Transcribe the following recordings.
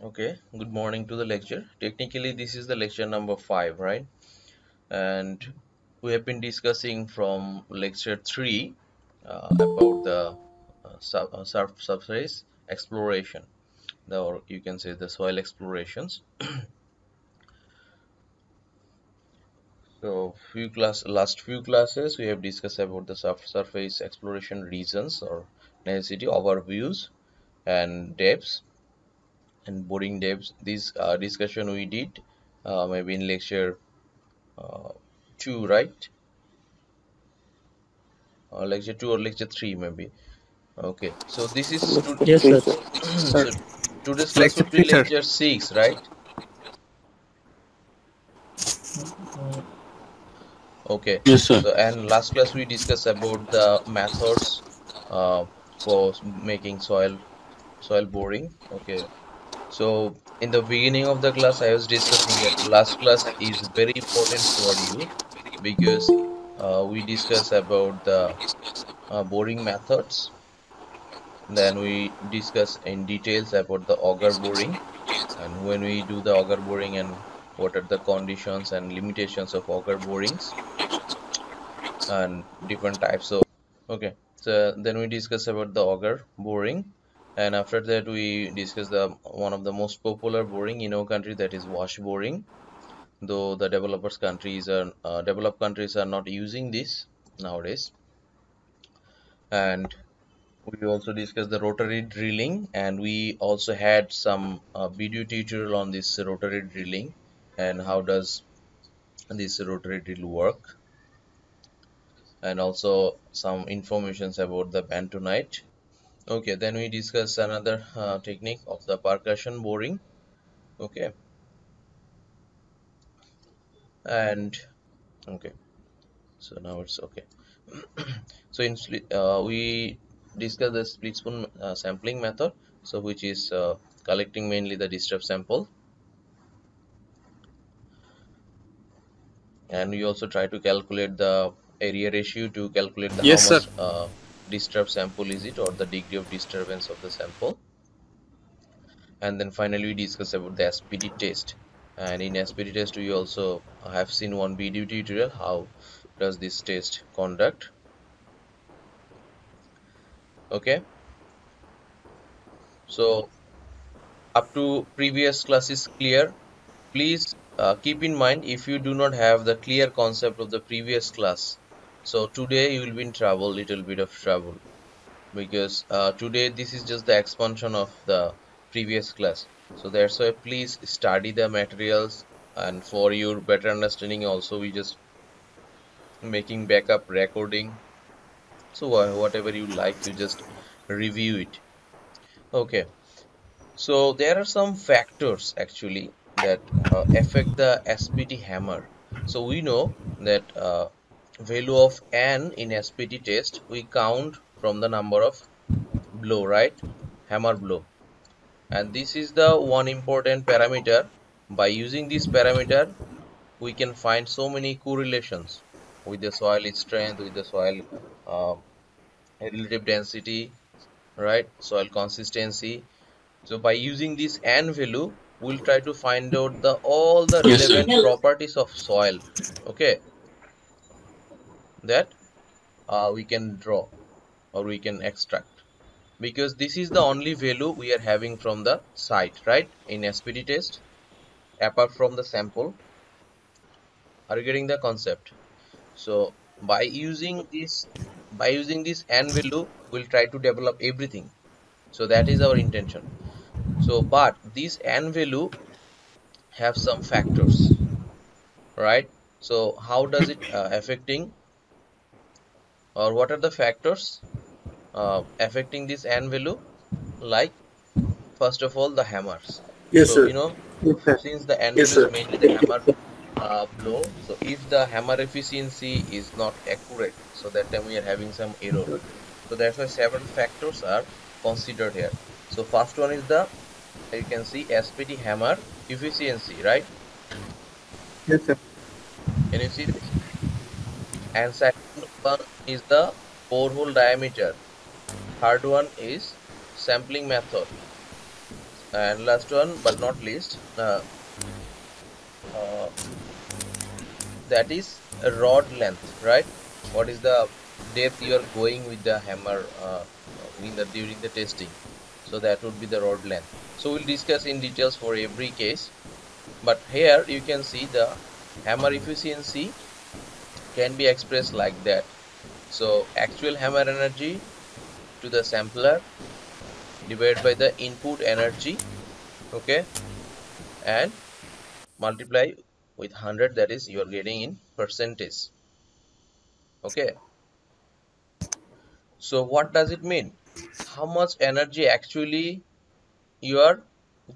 okay good morning to the lecture. Technically this is the lecture number five right? And we have been discussing from lecture three uh, about the uh, sub uh, surface exploration or you can say the soil explorations. So few class last few classes we have discussed about the surface exploration reasons or necessity overviews and depths and boring depths this uh, discussion we did uh, maybe in lecture uh, 2 right? Uh, lecture 2 or lecture 3 maybe. Okay. So this is yes sir. so today's class would be lecture 6 right? Okay. Yes sir. So, and last class we discussed about the methods uh, for making soil soil boring. Okay so in the beginning of the class i was discussing that last class is very important for you because uh, we discuss about the uh, boring methods. Then we discuss in details about the auger boring. And when we do the auger boring and what are the conditions and limitations of auger borings and different types of okay. So then we discuss about the auger boring and after that we discuss the one of the most popular boring in our country that is wash boring. Though the developers countries are uh, developed countries are not using this nowadays. And we also discussed the rotary drilling and we also had some uh, video tutorial on this rotary drilling and how does this rotary drill work. And also some informations about the bentonite okay then we discuss another uh, technique of the percussion boring. Okay. And okay. So now it's okay. So in uh, we discuss the split spoon uh, sampling method. So which is uh, collecting mainly the disturbed sample. And we also try to calculate the area ratio to calculate the yes, how much sir. Disturbed sample is it? Or the degree of disturbance of the sample. And then finally we discuss about the SPT test. And in SPT test we also have seen one video tutorial. How does this test conduct? Okay. So up to previous class is clear. Please uh, keep in mind if you do not have the clear concept of the previous class so today you will be in trouble little bit of trouble. Because uh, today this is just the expansion of the previous class. So that's why please study the materials and for your better understanding also we just making backup recording. So whatever you like you just review it. Okay. So there are some factors actually that uh, affect the SPT hammer. So we know that uh, value of n in SPT test we count from the number of blow right? Hammer blow and this is the one important parameter. By using this parameter we can find so many correlations with the soil strength with the soil uh, relative density right? Soil consistency. So by using this n value we'll try to find out the all the relevant yes, properties of soil. Okay that uh, we can draw or we can extract. Because this is the only value we are having from the site right? In SPT test apart from the sample. Are you getting the concept? So by using this by using this n value we'll try to develop everything. So that is our intention. So but this n value have some factors right? So how does it uh, affecting or what are the factors uh, affecting this n value? Like first of all the hammers. Yes so sir. you know yes, since the n yes, value is mainly the hammer uh, blow so if the hammer efficiency is not accurate so that time we are having some error. So that's why several factors are considered here. So first one is the you can see SPT hammer efficiency right? Yes sir. Can you see this? And second one is the borehole diameter. Third one is sampling method. And last one but not least uh, uh, that is rod length right? What is the depth you are going with the hammer uh, the during the testing? So that would be the rod length. So we'll discuss in details for every case. But here you can see the hammer efficiency can be expressed like that. So actual hammer energy to the sampler divided by the input energy okay and multiply with 100 that is you are getting in percentage okay. So what does it mean? How much energy actually you are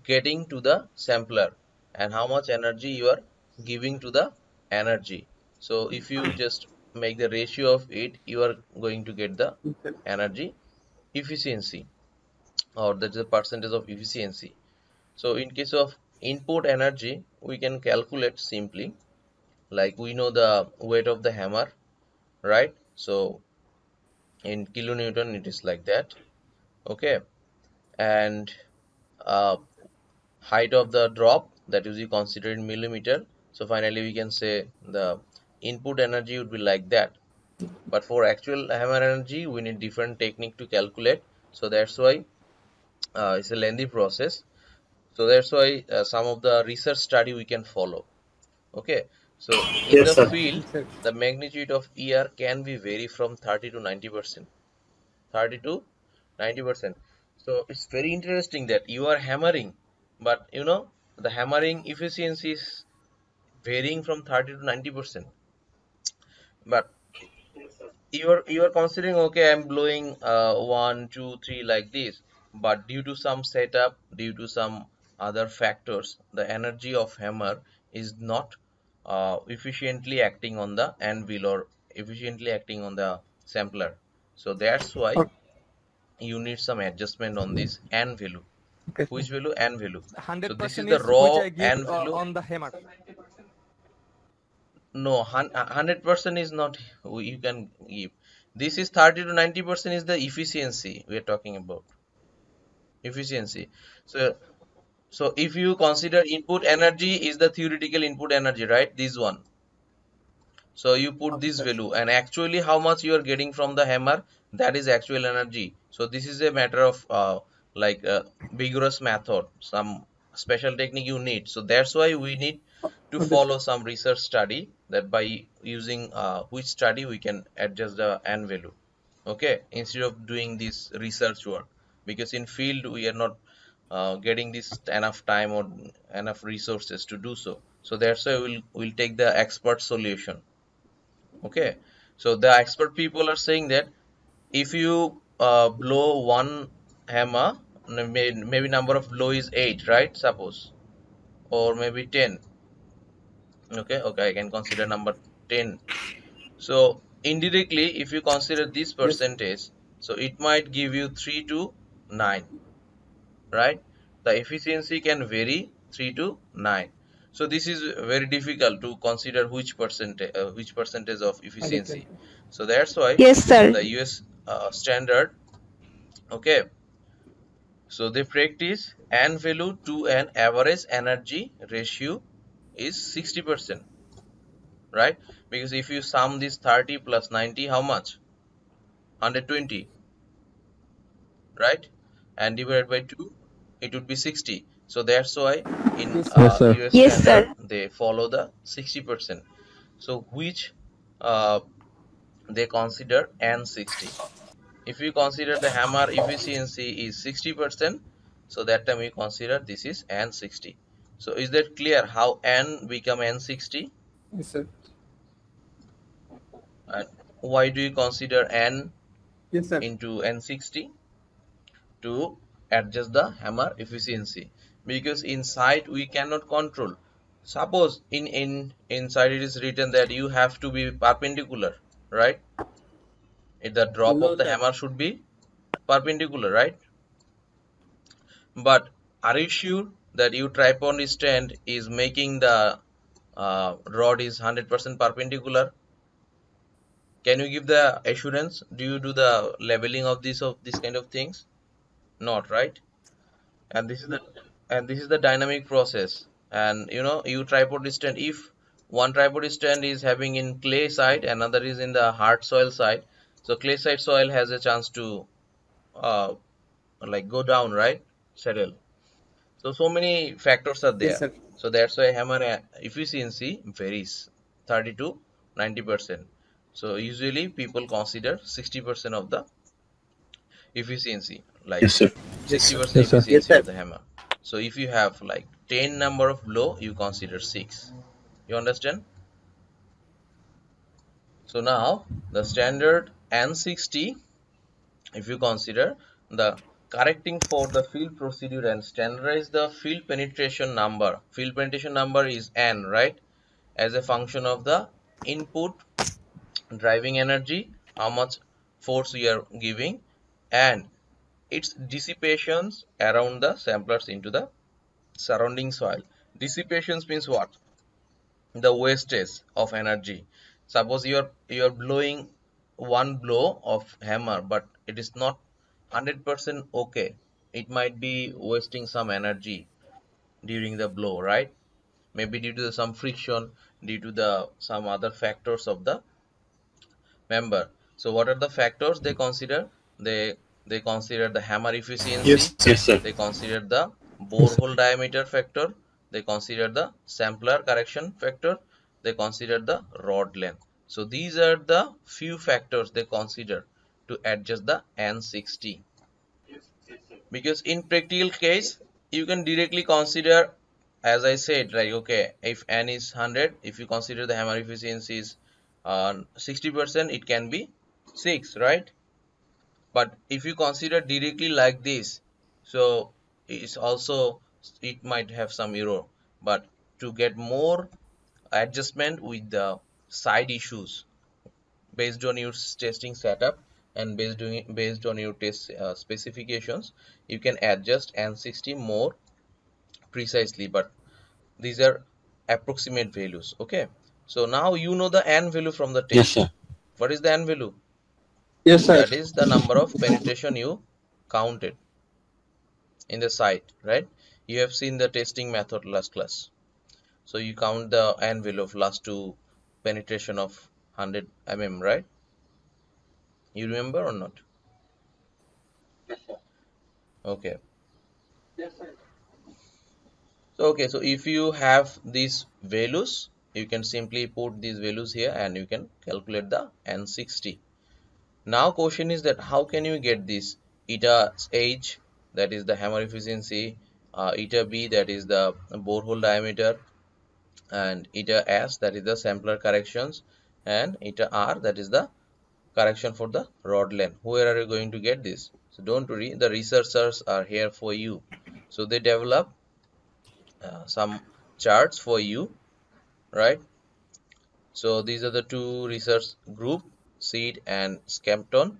getting to the sampler and how much energy you are giving to the energy so if you just make the ratio of it you are going to get the energy efficiency or that's the percentage of efficiency. So in case of input energy we can calculate simply. Like we know the weight of the hammer right? So in kilonewton it is like that okay? And uh, height of the drop that is considered in millimeter. So finally we can say the input energy would be like that. But for actual hammer energy we need different technique to calculate. So that's why uh, it's a lengthy process. So that's why uh, some of the research study we can follow. Okay? So in yes, the sir. field the magnitude of er can be vary from 30 to 90 percent. 30 to 90 percent. So it's very interesting that you are hammering but you know the hammering efficiency is varying from 30 to 90 percent but you are you are considering okay i'm blowing uh, one two three like this but due to some setup due to some other factors the energy of hammer is not uh, efficiently acting on the anvil or efficiently acting on the sampler so that's why Okay. you need some adjustment on this n value Okay. which value n value hundred so this is the raw which I give n uh, value on the hammer. No hundred percent is not you can give. This is 30 to 90 percent is the efficiency we are talking about. Efficiency. So so if you consider input energy is the theoretical input energy right? This one. So you put this value and actually how much you are getting from the hammer that is actual energy. So this is a matter of uh, like a vigorous method. Some special technique you need. So that's why we need to follow some research study that by using uh, which study we can adjust the n value okay instead of doing this research work. Because in field we are not uh, getting this enough time or enough resources to do so. So that's why we'll we'll take the expert solution okay? So the expert people are saying that if you uh, blow one hammer maybe number of blow is 8 right suppose? Or maybe 10 okay okay i can consider number 10 so indirectly if you consider this percentage so it might give you 3 to 9 right? The efficiency can vary 3 to 9 so this is very difficult to consider which percentage uh, which percentage of efficiency. So that's why Yes, sir. the us uh, standard okay. So they practice n value to an average energy ratio is 60 percent right? Because if you sum this 30 plus 90 how much? 120 right? And divided by 2 it would be 60 so that's why in Yes, uh, Yes, sir. US Yes, sir. they follow the 60 percent. So which uh, they consider n60 if you consider the hammer efficiency is 60 percent so that time we consider this is n60 so is that clear how n become n60 Yes, sir. and why do you consider n Yes, sir. into n60 to adjust the hammer efficiency because inside we cannot control suppose in in inside it is written that you have to be perpendicular right if the drop No, of the sir. hammer should be perpendicular right but are you sure that your tripod stand is making the uh, rod is 100% perpendicular. Can you give the assurance? Do you do the leveling of this of this kind of things? Not right? And this is the and this is the dynamic process. And you know you tripod stand. If one tripod stand is having in clay side another is in the hard soil side. So clay side soil has a chance to uh, like go down right? Settle so so many factors are there. Yes, sir. so that's why hammer uh, efficiency varies. 30 to 90 percent. So usually people consider 60 percent of the efficiency like Yes, sir. 60 percent Yes, efficiency Yes, of the hammer. So if you have like 10 number of blow you consider 6 you understand? So now the standard n60 if you consider the correcting for the field procedure and standardize the field penetration number. Field penetration number is n right? As a function of the input driving energy how much force we are giving and its dissipations around the samplers into the surrounding soil. Dissipations means what? The wastage of energy. Suppose you are you are blowing one blow of hammer but it is not 100% okay. It might be wasting some energy during the blow right? Maybe due to the, some friction due to the some other factors of the member. So what are the factors they consider? They they consider the hammer efficiency. Yes. Yes, sir. they consider the borehole diameter factor. They consider the sampler correction factor. They consider the rod length. So these are the few factors they consider to adjust the n60 because in practical case you can directly consider as i said like okay if n is 100 if you consider the hammer efficiency is uh, 60 percent it can be 6 right? But if you consider directly like this so it's also it might have some error. But to get more adjustment with the side issues based on your testing setup and based on based on your test uh, specifications you can adjust n60 more precisely but these are approximate values okay? So now you know the n value from the test. Yes, sir. what is the n value? Yes, sir. that is the number of penetration you counted in the site right? You have seen the testing method last class. So you count the n value of last two penetration of 100 mm right you remember or not? Okay. So okay so if you have these values you can simply put these values here and you can calculate the n60 now question is that how can you get this? Eta h that is the hammer efficiency uh, eta b that is the borehole diameter and eta s that is the sampler corrections and eta r that is the correction for the rod length. Where are you going to get this? So don't worry the researchers are here for you. So they develop uh, some charts for you right? So these are the two research group seed and Skempton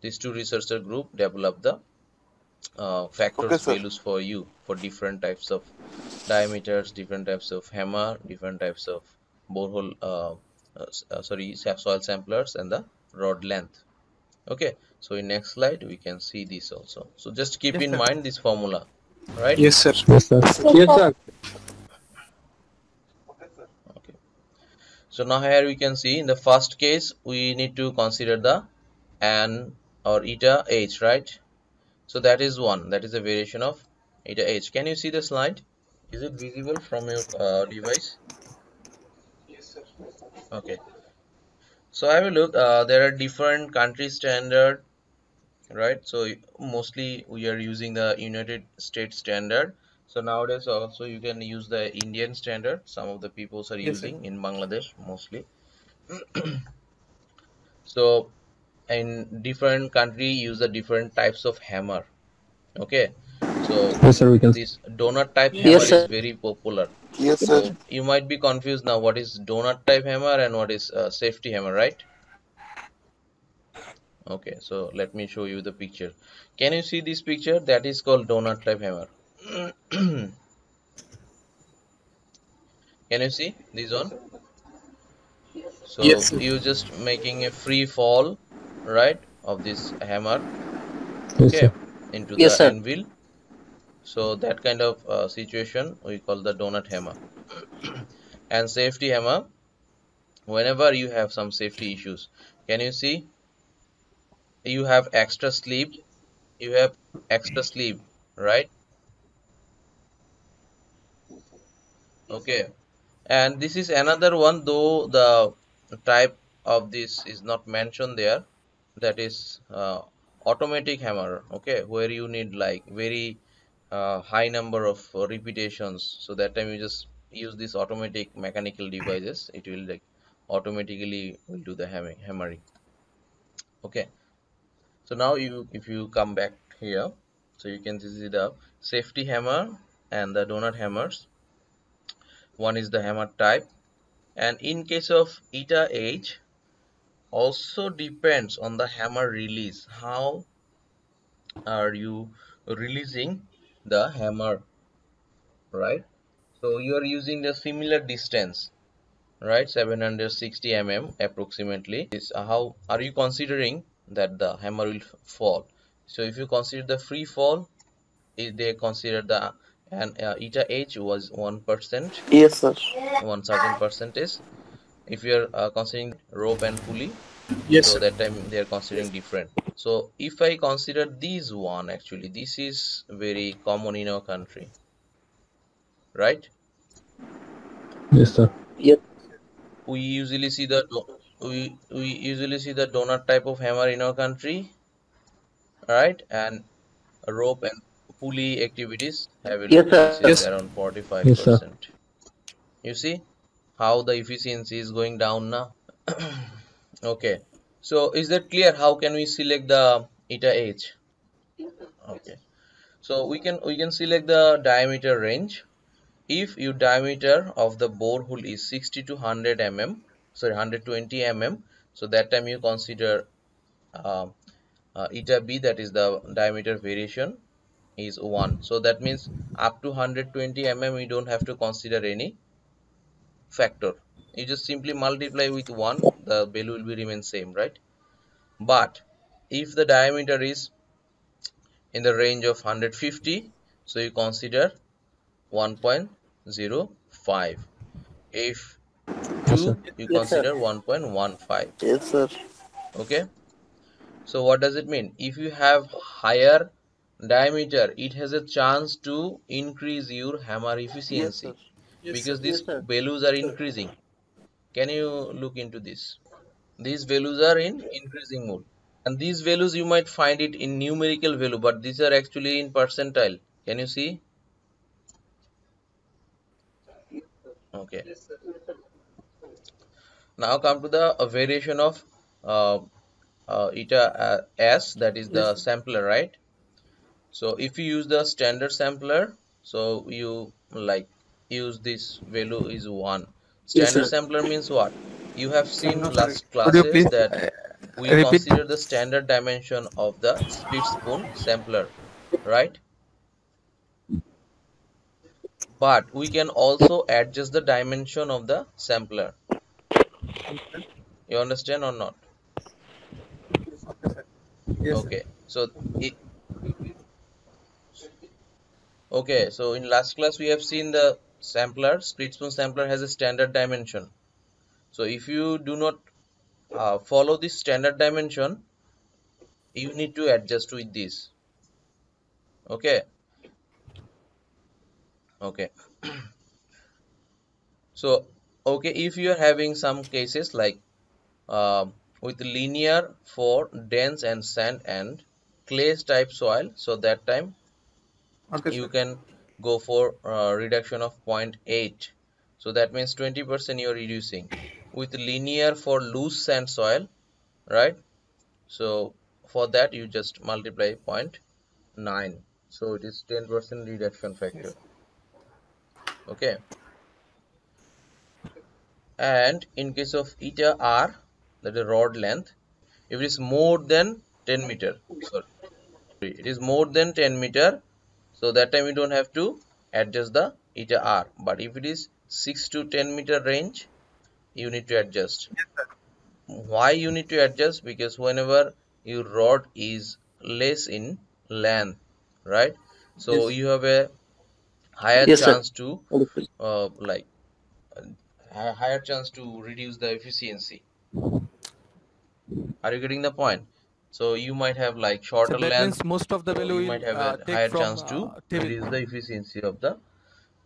these two researcher group develop the uh, factors Okay, values for you for different types of diameters different types of hammer different types of borehole uh, uh, uh, sorry soil samplers and the rod length okay so in next slide we can see this also so just keep Yes, in sir. mind this formula right Yes, sir. Yes, sir. Yes, sir. okay so now here we can see in the first case we need to consider the n or eta h right so that is one that is a variation of eta h can you see the slide is it visible from your uh, device Yes sir. okay so have a look uh, there are different country standard right so mostly we are using the united states standard so nowadays also you can use the indian standard some of the peoples are Yes, sir. using in bangladesh mostly so in different country use the different types of hammer okay so Yes, sir. We can. this donut type Yes, hammer sir. is very popular Yes, so sir. you might be confused now what is donut type hammer and what is uh, safety hammer right okay so let me show you the picture can you see this picture that is called donut type hammer can you see this one so Yes, sir. you just making a free fall right of this hammer okay sir. into the sir. anvil so that kind of uh, situation we call the donut hammer. And safety hammer whenever you have some safety issues can you see? You have extra sleeve you have extra sleeve right? Okay. And this is another one though the type of this is not mentioned there. That is uh, automatic hammer okay? Where you need like very uh, high number of uh, repetitions so that time you just use this automatic mechanical devices. It will like automatically will do the hammering hammering. Okay. So now you if you come back here so you can see the safety hammer and the donut hammers. One is the hammer type. And in case of eta h also depends on the hammer release. How are you releasing the hammer right? So you are using the similar distance right? 760 mm approximately. Is how are you considering that the hammer will fall? So if you consider the free fall they consider the and uh, eta h was one percent. Yes, sir. one certain percentage. If you are uh, considering rope and pulley Yes, so sir. that time they are considering different so if i consider these one actually this is very common in our country right Yes, sir. Yes. we usually see the we we usually see the donut type of hammer in our country right and rope and pulley activities have a Yes, sir. Yes. around 45 Yes, sir. percent you see how the efficiency is going down now okay. So is that clear? How can we select the eta h? Okay. So we can we can select the diameter range. If your diameter of the borehole is 60 to 100 mm sorry 120 mm so that time you consider uh, uh, eta b that is the diameter variation is 1 so that means up to 120 mm we don't have to consider any factor you just simply multiply with 1 the value will be remain same right? But if the diameter is in the range of 150 so you consider 1.05 if 2 sir. you Yes, consider 1.15 Yes, sir. okay? So what does it mean? If you have higher diameter it has a chance to increase your hammer Yes, efficiency because Yes, these sir. values are increasing can you look into this? These values are in increasing mode. And these values you might find it in numerical value but these are actually in percentile. Can you see? Okay. Now come to the uh, variation of uh, uh, eta uh, s that is the sampler right? So if you use the standard sampler so you like use this value is 1 Yes, standard sir. sampler means what? You have seen last. Classes please that uh, we repeat? consider the standard dimension of the split spoon sampler right? But we can also adjust the dimension of the sampler. You understand or not? Yes, okay. So it, okay. So in last class we have seen the sampler split spoon sampler has a standard dimension. So if you do not uh, follow this standard dimension you need to adjust with this. Okay? Okay. So okay if you are having some cases like uh, with liner for dense and sand and clay type soil so that time Okay, you sir. can go for uh, reduction of 0.8 so that means 20% you are reducing with liner for loose sand soil right? So for that you just multiply 0.9 so it is 10% reduction factor. Okay. And in case of eta r that is rod length if it is more than 10 meter sorry it is more than 10 meter so that time you don't have to adjust the eta r. But if it is 6 to 10 meter range you need to adjust. Why you need to adjust? Because whenever your rod is less in length right? So Yes. you have a higher Yes, sir. chance to uh, like uh, higher chance to reduce the efficiency. Are you getting the point so you might have like So shorter that length means most of the so value you might have uh, a higher from chance to uh, table. reduce the efficiency of the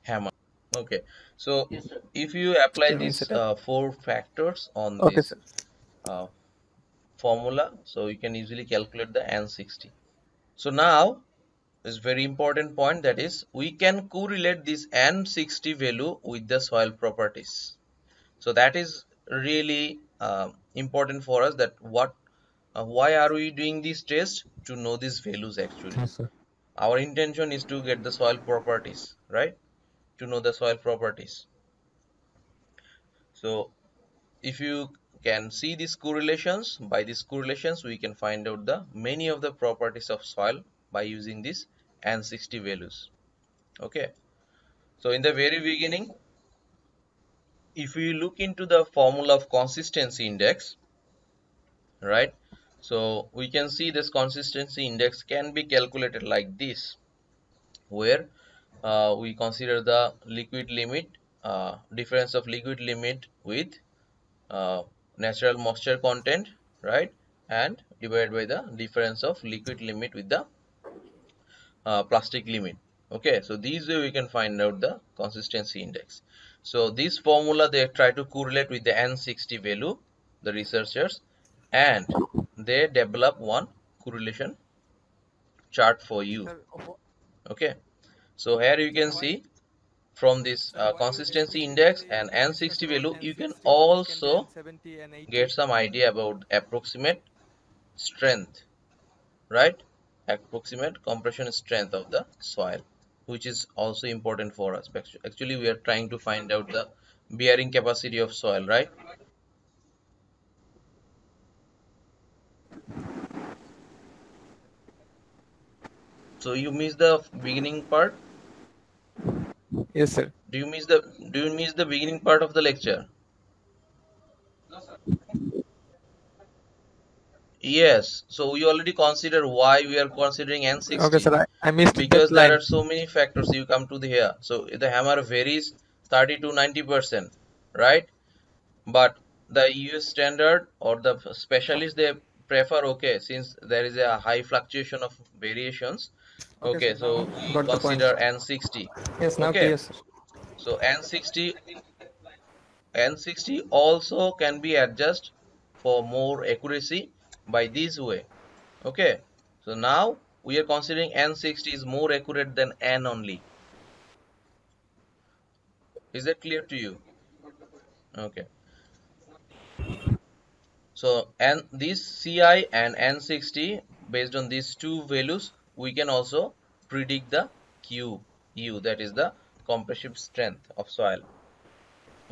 hammer. Okay. So Yes, if you apply Seven these uh, four factors on Okay, this uh, formula so you can easily calculate the n60 so now this very important point that is we can correlate this n60 value with the soil properties. So that is really uh, important for us that what uh, why are we doing this test? To know these values actually. Yes, our intention is to get the soil properties right? To know the soil properties. So if you can see these correlations by these correlations we can find out the many of the properties of soil by using these n60 values. Okay? So in the very beginning if we look into the formula of consistency index right so we can see this consistency index can be calculated like this where uh, we consider the liquid limit uh, difference of liquid limit with uh, natural moisture content right and divided by the difference of liquid limit with the uh, plastic limit. Okay so these way we can find out the consistency index. So this formula they try to correlate with the n60 value the researchers and they develop one correlation chart for you. Okay. So here you can see from this uh, consistency index and n60 value you can N60, we can also N70 and 80. get some idea about approximate strength right? Approximate compression strength of the soil which is also important for us. Actually we are trying to find out the bearing capacity of soil right so you miss the beginning part Yes, sir. do you miss the do you miss the beginning part of the lecture No, sir. yes so we already consider why we are considering n60 Okay, sir. I, I missed because that there are so many factors you come to the here so the hammer varies 30 to 90 percent right but the us standard or the specialists they prefer okay since there is a high fluctuation of variations Okay, okay so we consider n60 Yes, now okay. clear, sir. so n60 n60 also can be adjusted for more accuracy by this way. Okay so now we are considering n60 is more accurate than n only. Is that clear to you? Okay. So and this ci and n60 based on these two values we can also predict the q u that is the compressive strength of soil.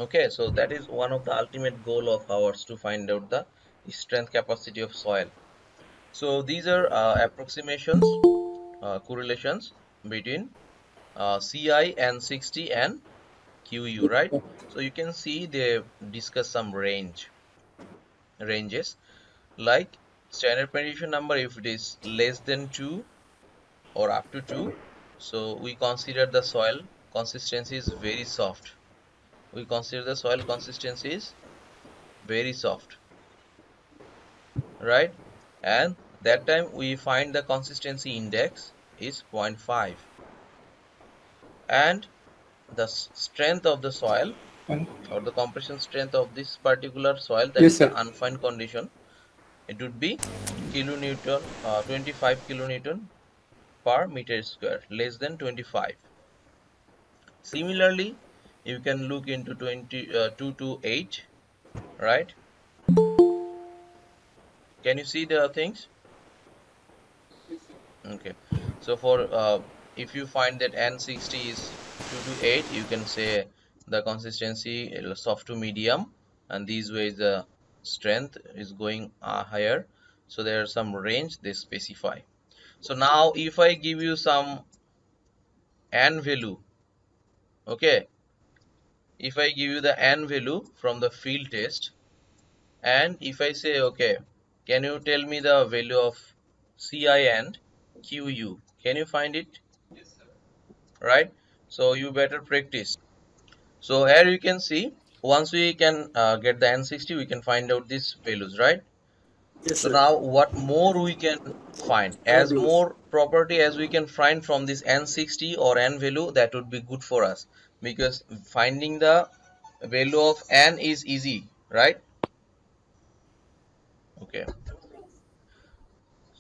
Okay so that is one of the ultimate goal of ours to find out the strength capacity of soil. So these are uh, approximations uh, correlations between uh, ci and 60 and qu right? So you can see they discuss some range ranges. Like standard penetration number if it is less than 2 or up to 2 so we consider the soil consistency is very soft. We consider the soil consistency is very soft. Right? And that time we find the consistency index is 0.5 and the strength of the soil or the compression strength of this particular soil that Yes, is unfined condition it would be kilonewton uh, 25 kilonewton per meter square less than 25 similarly you can look into 20 uh, 2 to 8 right? Can you see the things? Okay. So for uh, if you find that n60 is 2 to 8 you can say the consistency soft to medium and these ways the strength is going uh, higher. So there are some range they specify so now if i give you some n value okay if i give you the n value from the field test and if i say okay can you tell me the value of ci and qu can you find it? Yes, sir. right? So you better practice. So here you can see once we can uh, get the n60 we can find out these values right Yes, so now what more we can find? As more property as we can find from this n60 or n value that would be good for us. Because finding the value of n is easy right? Okay.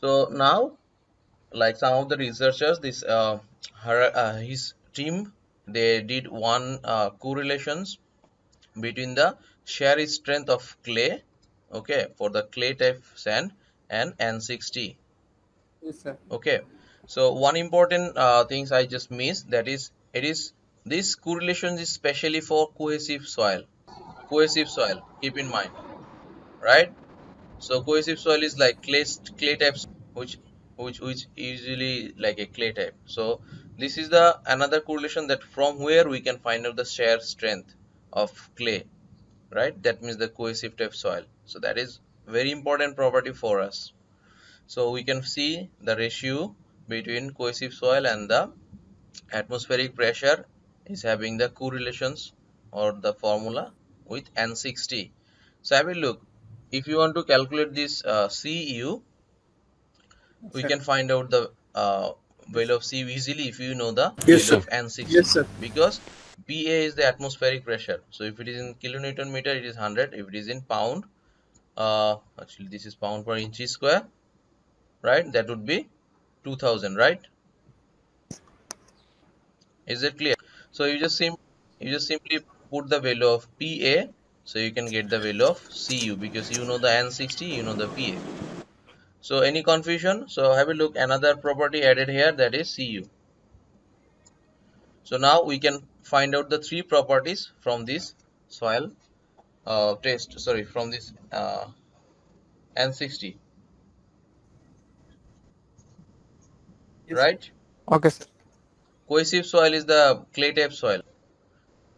So now like some of the researchers this uh, her, uh, his team they did one uh, correlations between the shear strength of clay okay for the clay type sand and n60 Yes, sir. okay so one important uh, things i just missed that is it is this correlation is specially for cohesive soil. Cohesive soil keep in mind right? So cohesive soil is like clay clay types which which which usually like a clay type. So this is the another correlation that from where we can find out the shear strength of clay right? That means the cohesive type soil. So that is very important property for us. So we can see the ratio between cohesive soil and the atmospheric pressure is having the correlations or the formula with N60 so have a look. If you want to calculate this uh, CU we can find out the uh, value of CU easily if you know the Yes, value of N60 Yes, sir. because PA is the atmospheric pressure. So if it is in kilonewton meter it is 100 if it is in pound uh, actually this is pound per inch square right? That would be 2000 right? Is it clear? So you just sim you just simply put the value of PA so you can get the value of CU because you know the N60 you know the PA so any confusion? So have a look. Another property added here that is CU so now we can find out the three properties from this soil uh, test sorry from this uh, N60 Yes. right? Okay, sir. cohesive soil is the clay type soil.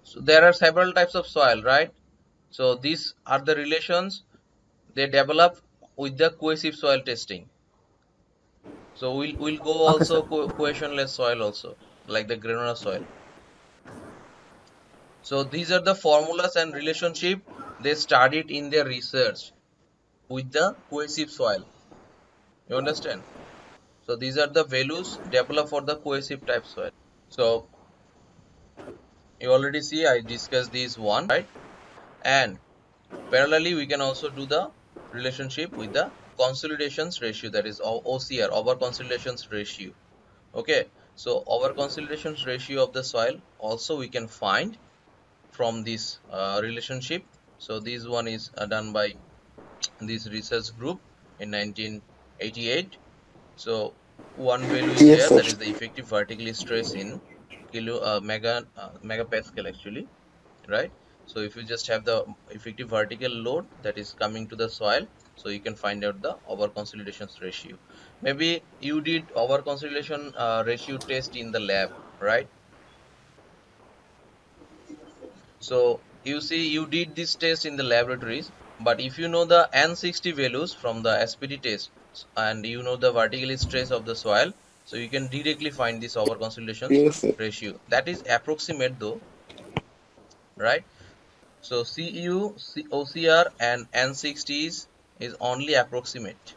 So there are several types of soil right? So these are the relations. They develop with the cohesive soil testing. So we'll, we'll go Okay, also co cohesionless soil also like the granular soil. So these are the formulas and relationship they studied in their research with the cohesive soil. You understand? So these are the values developed for the cohesive type soil. So you already see I discussed these one right? And parallelly we can also do the relationship with the consolidations ratio that is OCR over consolidations ratio. Okay so over consolidations ratio of the soil also we can find from this uh, relationship. So this one is uh, done by this research group in 1988 so one value is Yes, there that is the effective vertical stress in kilo uh, mega uh, megapascal actually right so if you just have the effective vertical load that is coming to the soil so you can find out the over consolidations ratio. Maybe you did over consolidation uh, ratio test in the lab right? So you see you did this test in the laboratories but if you know the n60 values from the spt test and you know the vertical stress of the soil so you can directly find this over consolidation Yes, ratio. That is approximate though right so cu ocr and n60 is, is only approximate.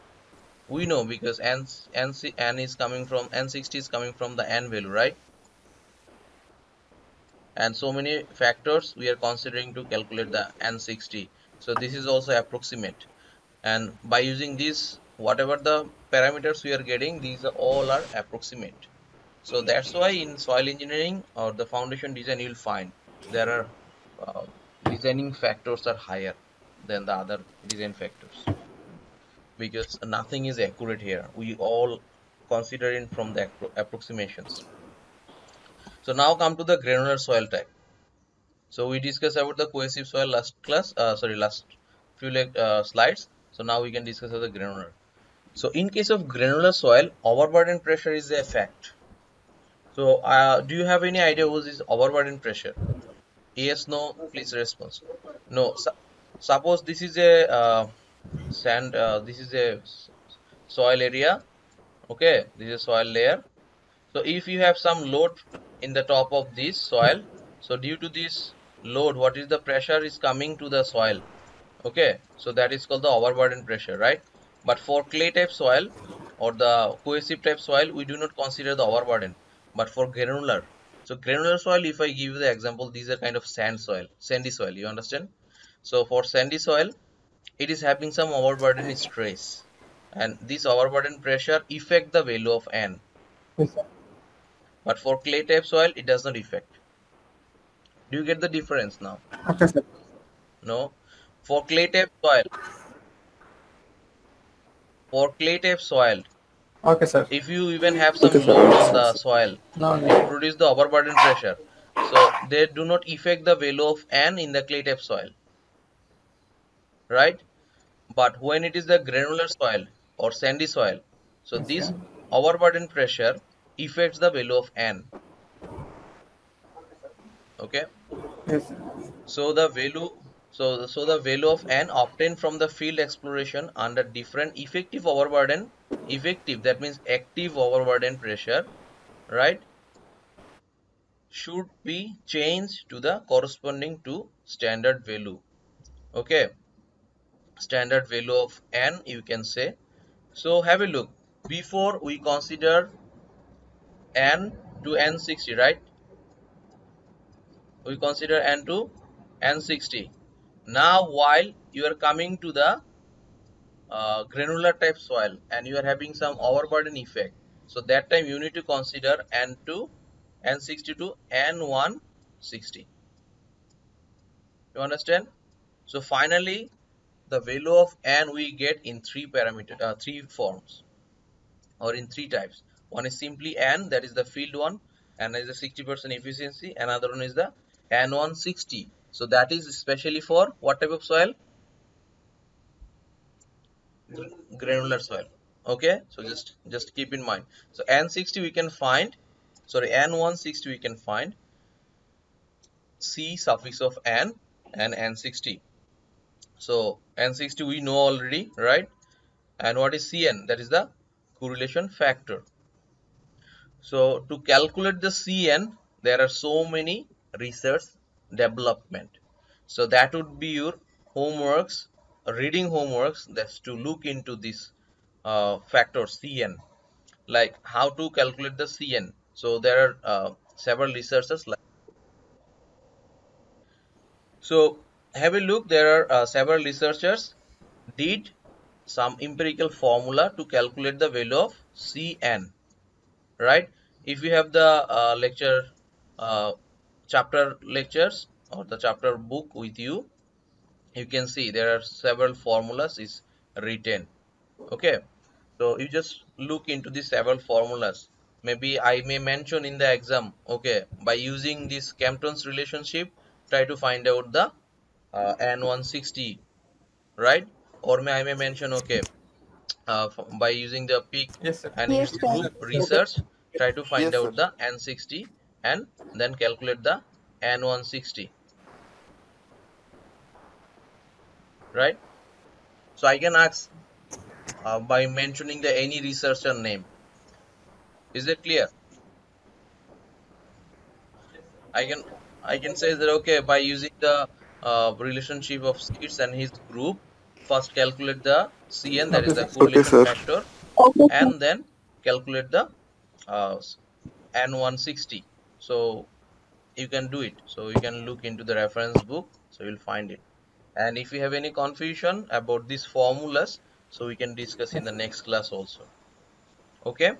We know because n, n, n is coming from n60 is coming from the n value right? And so many factors we are considering to calculate the n60 so this is also approximate. And by using this whatever the parameters we are getting these are all are approximate. So that's why in soil engineering or the foundation design you'll find there are uh, designing factors are higher than the other design factors because nothing is accurate here we all consider it from the approximations so now come to the granular soil type. So we discussed about the cohesive soil last class, uh, sorry, last few uh, slides. So now we can discuss the granular. So in case of granular soil, overburden pressure is a fact. So uh, do you have any idea what is overburden pressure? Yes, no, please respond. No, su suppose this is a uh, sand, uh, this is a soil area. Okay, this is soil layer. So if you have some load in the top of this soil so due to this load what is the pressure is coming to the soil okay so that is called the overburden pressure right but for clay type soil or the cohesive type soil we do not consider the overburden but for granular so granular soil if i give you the example these are kind of sand soil sandy soil you understand? So for sandy soil it is having some overburden stress. And this overburden pressure affect the value of n. Yes, but for clay type soil it does not affect. Do you get the difference now? Okay, sir. no. For clay type soil for clay type soil Okay, sir. if you even have some Okay, on the soil No, it no. produce the overburden pressure. So they do not affect the value of n in the clay type soil. Right? But when it is the granular soil or sandy soil so Yes, this overburden pressure affects the value of n okay? Yes, sir. so the value so so the value of n obtained from the field exploration under different effective overburden effective that means active overburden pressure right should be changed to the corresponding to standard value. Okay standard value of n you can say. So have a look. Before we consider n to n60 right? We consider n to n60 now while you are coming to the uh, granular type soil and you are having some overburden effect. So that time you need to consider n2 n62 n160 you understand? So finally the value of n we get in three parameter uh, three forms or in three types. One is simply n that is the field one and is a 60 percent efficiency another one is the n160 so that is especially for what type of soil granular soil. Okay? So just just keep in mind. So n60 we can find sorry n160 we can find. C suffix of n and n60 so n60 we know already right? And what is cn? That is the correlation factor. So to calculate the cn there are so many research development. So that would be your homeworks reading homeworks that's to look into this uh, factor cn. Like how to calculate the cn. So there are uh, several researchers like so have a look. There are uh, several researchers did some empirical formula to calculate the value of cn right? If you have the uh, lecture uh, chapter lectures or the chapter book with you you can see there are several formulas is written. Okay? So you just look into these several formulas. Maybe i may mention in the exam okay by using this Skempton's relationship try to find out the uh, n160 right? Or may i may mention okay uh, by using the Peck Yes, and Yes, its group research try to find Yes, out the n60 and then calculate the n160 right? So i can ask uh, by mentioning the any researcher name. Is it clear? I can i can say that okay by using the uh, relationship of Seeds and his group first calculate the cn that is the correlation factor Okay, and then calculate the uh, n160 so you can do it. So you can look into the reference book. So you'll find it and if you have any confusion about these formulas so we can discuss in the next class also. Okay?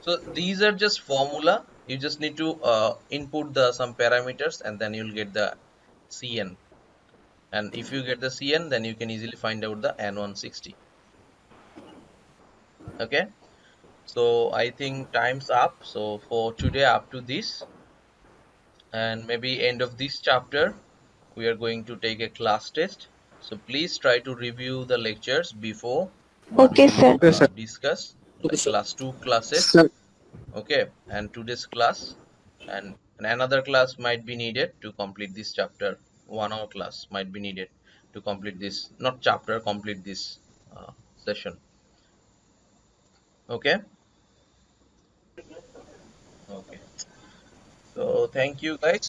So these are just formula. You just need to uh, input the some parameters and then you'll get the cn. And if you get the cn then you can easily find out the n160 okay? So i think time's up. So for today up to this. And maybe end of this chapter we are going to take a class test so please try to review the lectures before Okay, sir. Okay, sir. discuss the class 2 classes Sir. okay and today's class and and another class might be needed to complete this chapter one hour class might be needed to complete this not chapter complete this uh, session okay Okay. So thank you guys.